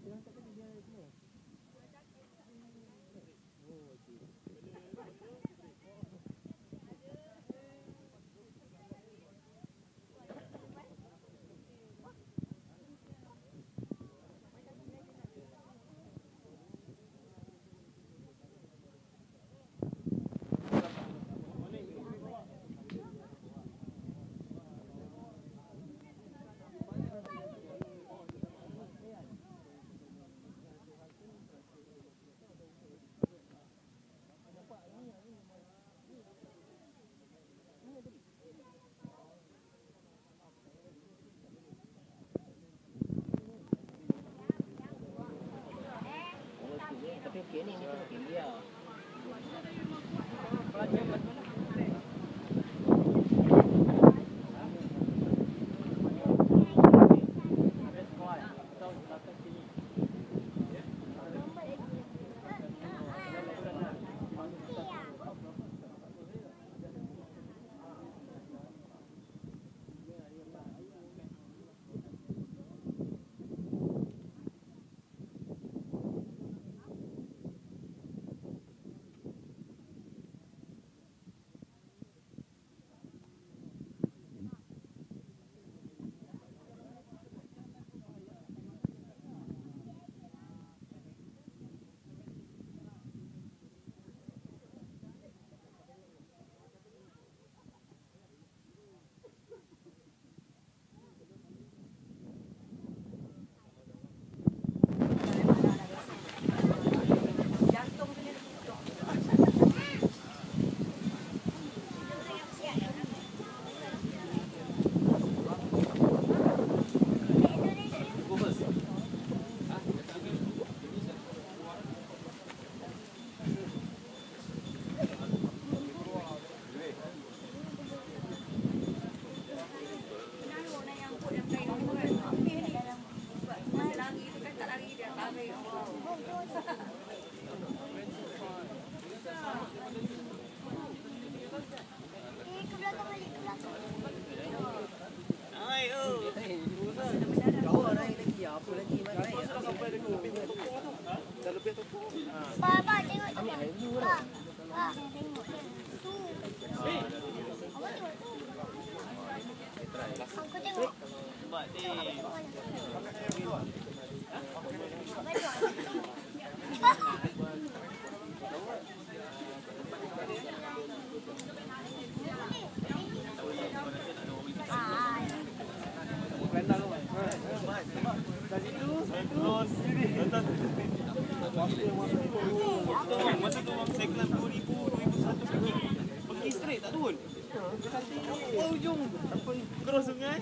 对啊，他肯定要来。Pun okey dia. Terus datang Masa tu orang kelas 2000, 2001 pergi Pergi straight. Tak turun Oh ujung? Terus sungai